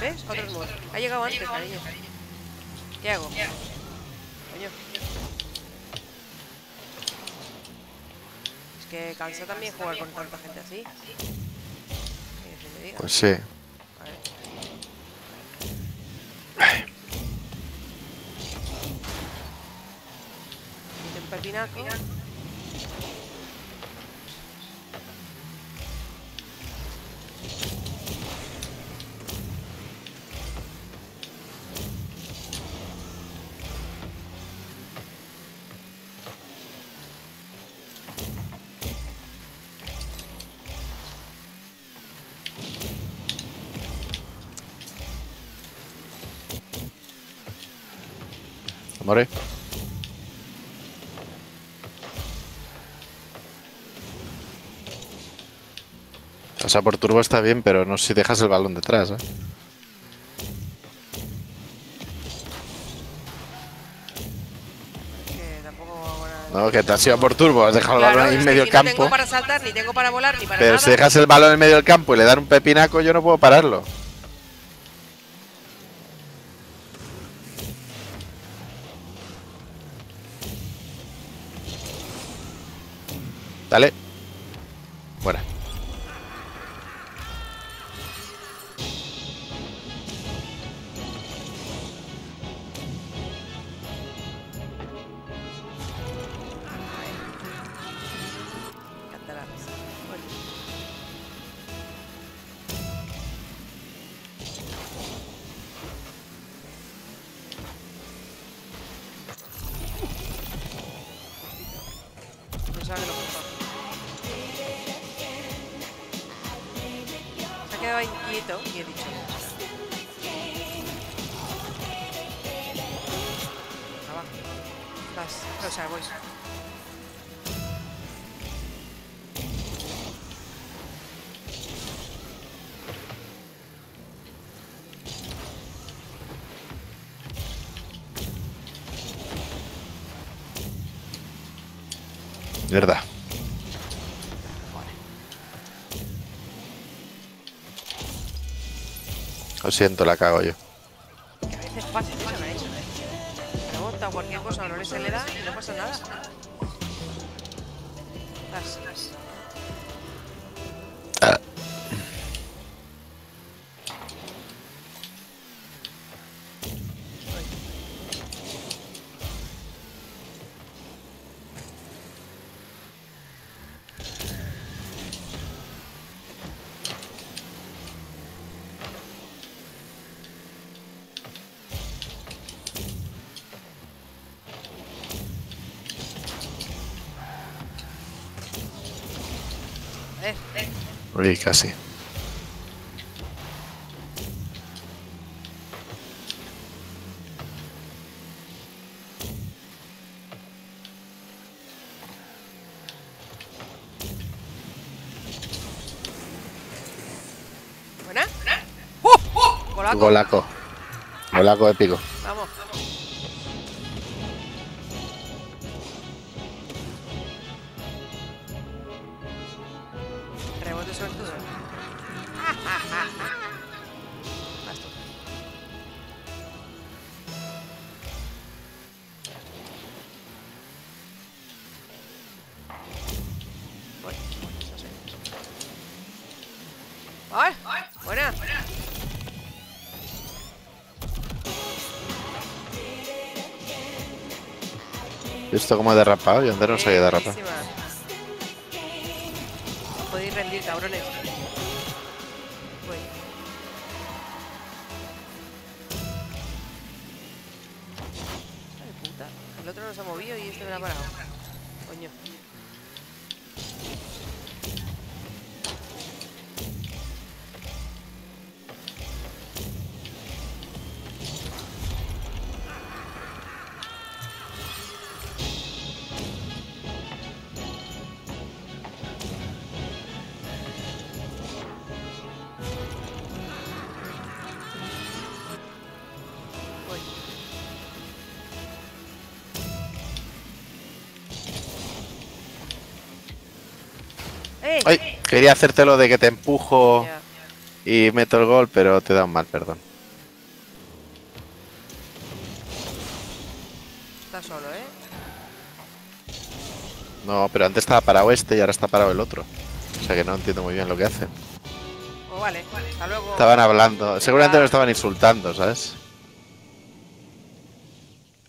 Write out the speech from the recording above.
¿Ves? Otro smurf. Ha llegado antes, cariño. ¿Qué hago? Coño. Es que cansa también jugar con tanta gente así. Pues sí. Pepinaco. Amore. O sea, por turbo está bien, pero no si dejas el balón detrás, ¿eh? Que tampoco. No, que te has ido por turbo, has dejado el balón en medio ni campo. No tengo para saltar, ni tengo para volar, ni para Pero nada. si dejas el balón en medio del campo y le dan un pepinaco, yo no puedo pararlo. Dale. Se ha quedado ahí quieto y he dicho. Vas, o sea, voy. Mierda. Lo siento, la cago yo. A veces pasa, eso me ha hecho. Pregunta o cualquier cosa, no se le da y no pasa nada. Vas. Ah. Ver, Uy, casi. ¿buena? ¡Uh! Golaco. Golaco. Golaco épico. Vamos. Rebote sobre todo. Vas tú. Voy. No sé. ¡Ay! ¡Buena! ¿Visto cómo he derrapado? Yo antes no sabía derrapar. Podéis rendir, cabrones. Voy. De puta. El otro no se ha movido y este me la ha parado. Coño. ¡Ay! Quería hacerte lo de que te empujo. Y meto el gol, pero te da un mal perdón. Está solo, ¿eh? No, pero antes estaba parado este y ahora está parado el otro. O sea que no entiendo muy bien lo que hacen. Oh, vale, hasta luego. Estaban hablando, seguramente lo estaban insultando, ¿sabes?